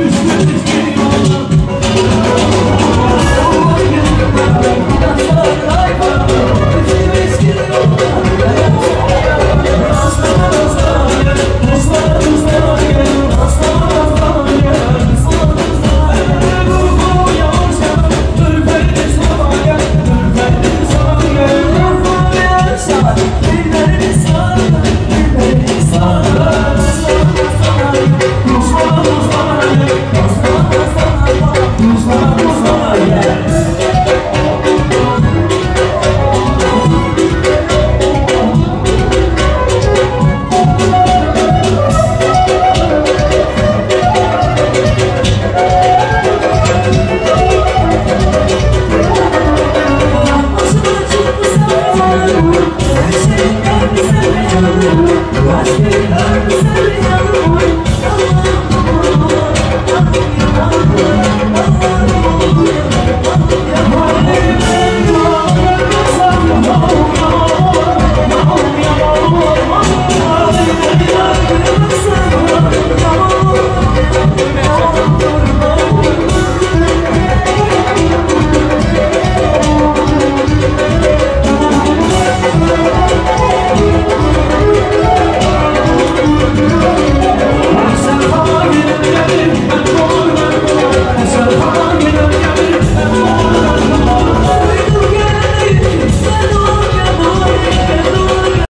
This Watch me, I'm sorry.